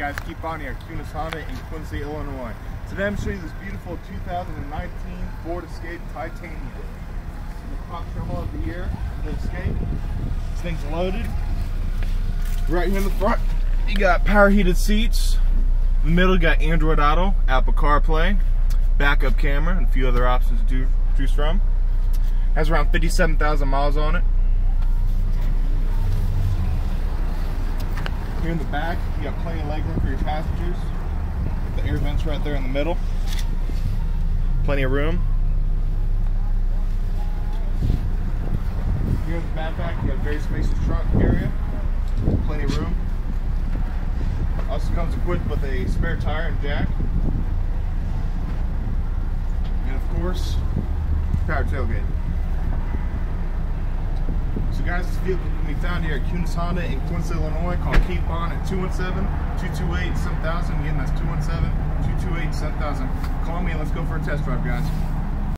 guys, Keith Bonnie at Kunes Honda in Quincy, Illinois. Today I'm showing you this beautiful 2019 Ford Escape Titanium. The top trim of the year, the Escape. This thing's loaded. Right here in the front, you got power heated seats. In the middle, you got Android Auto, Apple CarPlay, backup camera, and a few other options to choose from. Has around 57,000 miles on it. Here in the back, you got plenty of legroom for your passengers. The air vents right there in the middle. Plenty of room. Here in the backpack, you got a very spacious trunk area. Plenty of room. Also comes equipped with a spare tire and jack. And of course, power tailgate. So guys, this vehicle can be found here at Kunes Honda in Quincy, Illinois. Call Keith Bond at 217-228-7000. Again, that's 217-228-7000. Call me and let's go for a test drive, guys.